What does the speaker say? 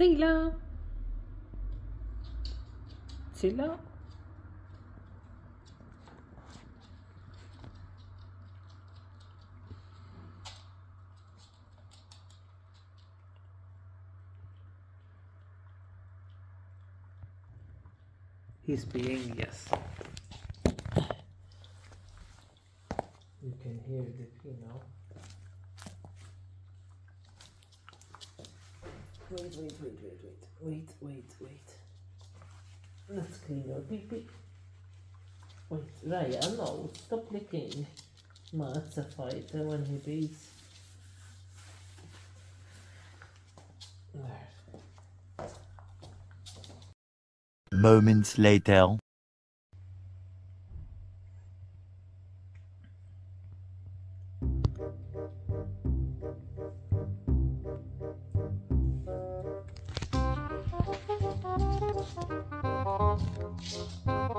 Silla. Silla. He's being yes. You can hear the pee Wait, wait, wait, wait, wait, wait, wait, wait. Let's clean your pee pee. Wait, Raya, no, stop licking. Ma, it's a fight when he. There. Moments later.